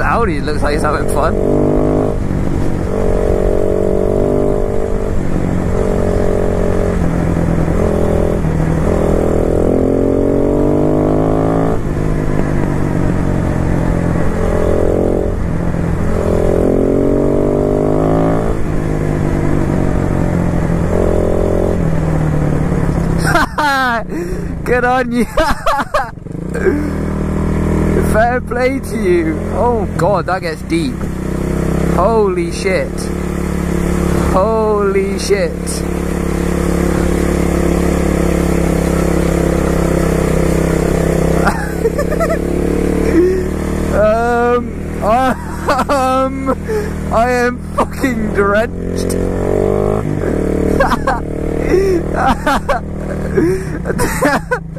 Audi looks like he's having fun. Good on you. Fair play to you. Oh god, that gets deep. Holy shit. Holy shit. um, um, I am fucking drenched.